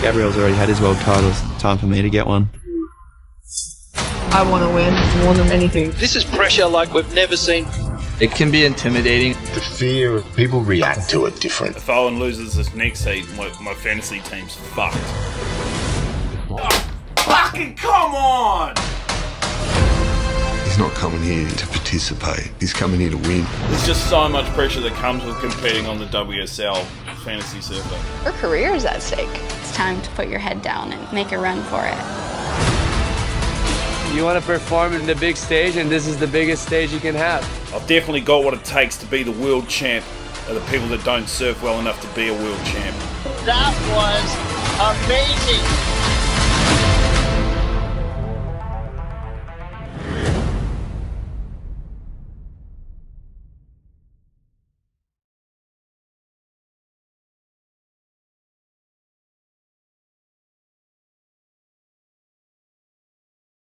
Gabriel's already had his world titles. Time for me to get one. I want to win more than anything. This is pressure like we've never seen. It can be intimidating. The fear, of people react to it different. If Owen loses this next heat, my, my fantasy team's fucked. Oh, fucking come on! He's not coming here to participate. He's coming here to win. There's just so much pressure that comes with competing on the WSL fantasy circuit. Her career is at stake. It's time to put your head down and make a run for it. You want to perform in the big stage, and this is the biggest stage you can have. I've definitely got what it takes to be the world champ of the people that don't surf well enough to be a world champ. That was amazing.